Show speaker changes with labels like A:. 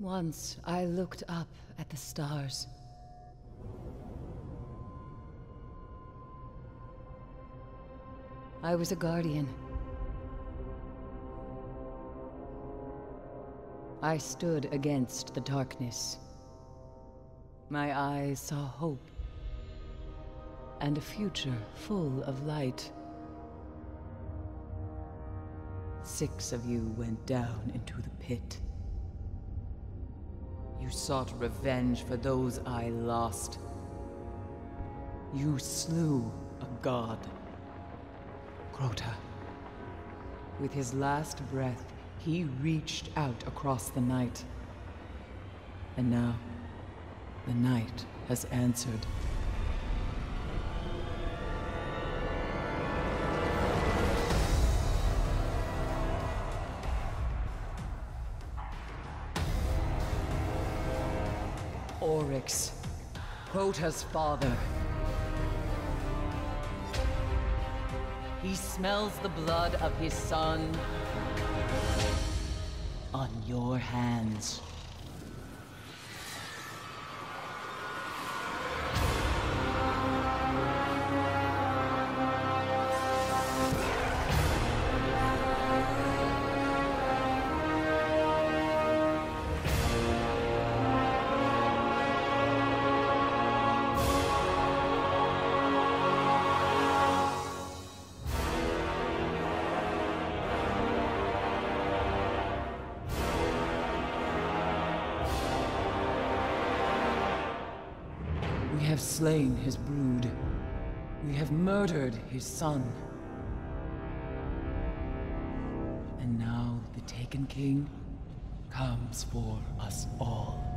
A: Once I looked up at the stars. I was a guardian. I stood against the darkness. My eyes saw hope and a future full of light. Six of you went down into the pit. You sought revenge for those I lost. You slew a god. Crota. With his last breath, he reached out across the night. And now, the night has answered. Oryx, Crota's father. He smells the blood of his son on your hands. Have slain his brood. We have murdered his son. And now the Taken King comes for us all.